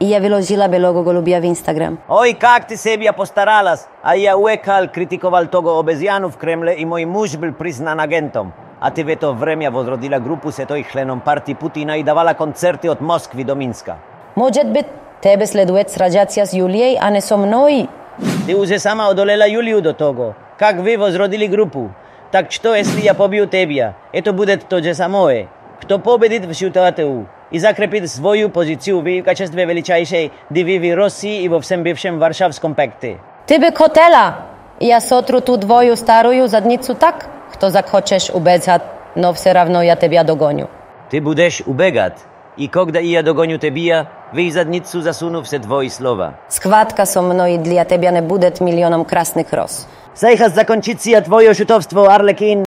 и ја виложила белого голубија в Инстаграм. Ој, как ти се ја постаралас, а ја уекал критиковал того обезјану в Кремле и мој муж бил признан агентом. А ти вето време возродила групу се тој членом парти Путина и давала концерти од Москви до Минска. Может би тебе следует сраѓација с Јулијеј, а не со мној. Ти узе сама одолела Јулију до того. Как ви возродили групу? Так што если ја побију тебе? Ето будете тоѓе самое. kto победит в ситуацию I zakrepit свою позицию в качестве величайшей дивизии России i во всем бывшем Варшавском пакте. Ty by kotela, ja sotru tu dwoju staruju zadnicu tak, kto zachoczesz ubegat, no все равно ja tebia dogoniu. Ty budeś ubegat i kogda ja dogoniu tebia, wyj zadnicu zasunu se dwoje słowa. Składka są i dla tebia ne budet milionom krasnych ros. Zajchas zakończycja twoje szutowstwo, Arlekin.